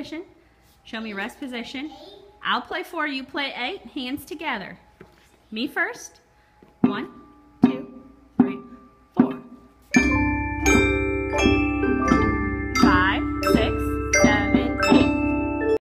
position. Show me rest position. I'll play four, you play eight. Hands together. Me first.